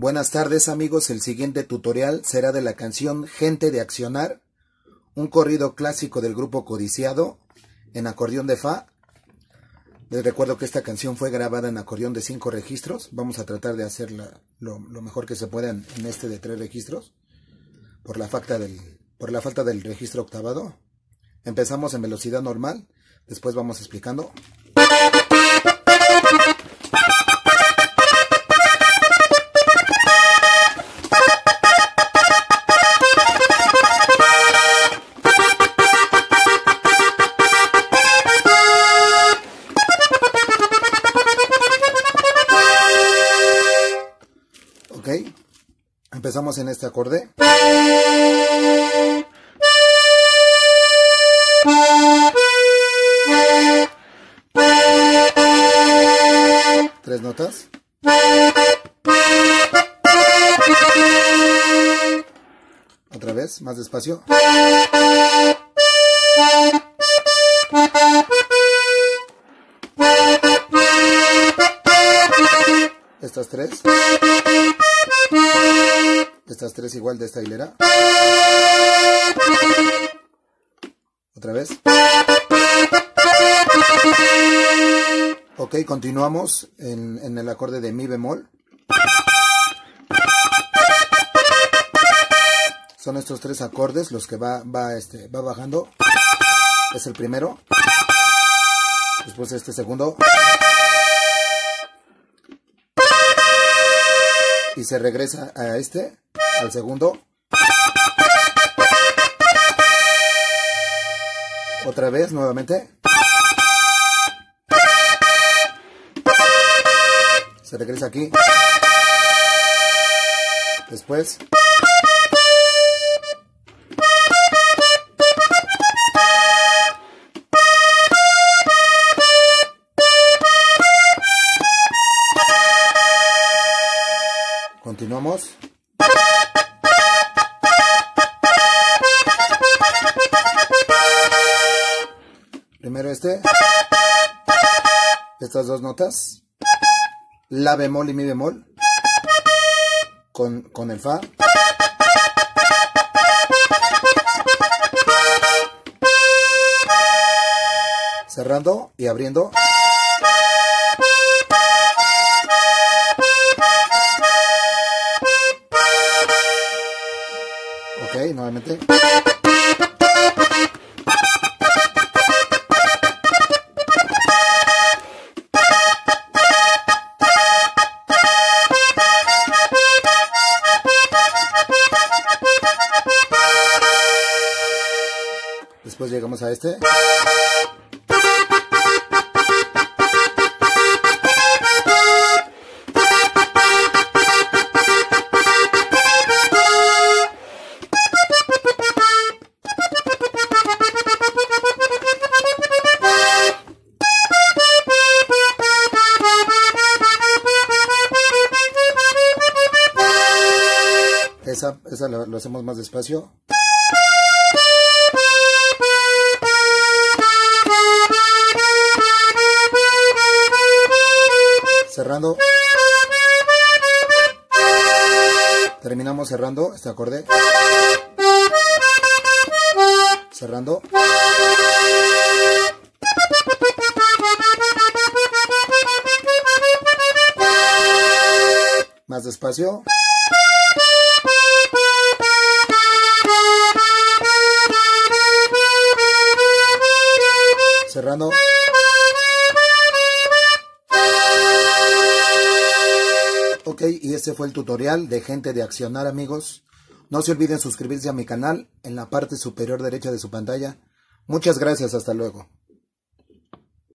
Buenas tardes amigos, el siguiente tutorial será de la canción Gente de Accionar, un corrido clásico del grupo Codiciado en acordeón de Fa. Les recuerdo que esta canción fue grabada en acordeón de cinco registros, vamos a tratar de hacerla lo, mejor que se pueda en, este de tres registros, por la, falta del, por la falta del registro octavado. Empezamos en velocidad normal, después vamos explicando. Empezamos en este acorde. Tres notas. Otra vez, más despacio. Estas tres. Estas tres igual de esta hilera. Otra vez. Ok, continuamos en, en el acorde de mi bemol. Son estos tres acordes los que va, va, este, va bajando. Es el primero. Después este segundo. Y se regresa a este, al segundo. Otra vez, nuevamente. Se regresa aquí. Después. Continuamos. Este. Estas dos notas. La bemol y mi bemol. Con, con el fa. Cerrando y abriendo. Ok, nuevamente. Llegamos a este. Esa, esa lo, lo hacemos más despacio. Terminamos cerrando este acorde. Cerrando. Más despacio. Cerrando. Ok, y este fue el tutorial de gente de accionar amigos. No se olviden suscribirse a mi canal en la parte superior derecha de su pantalla. Muchas gracias, hasta luego.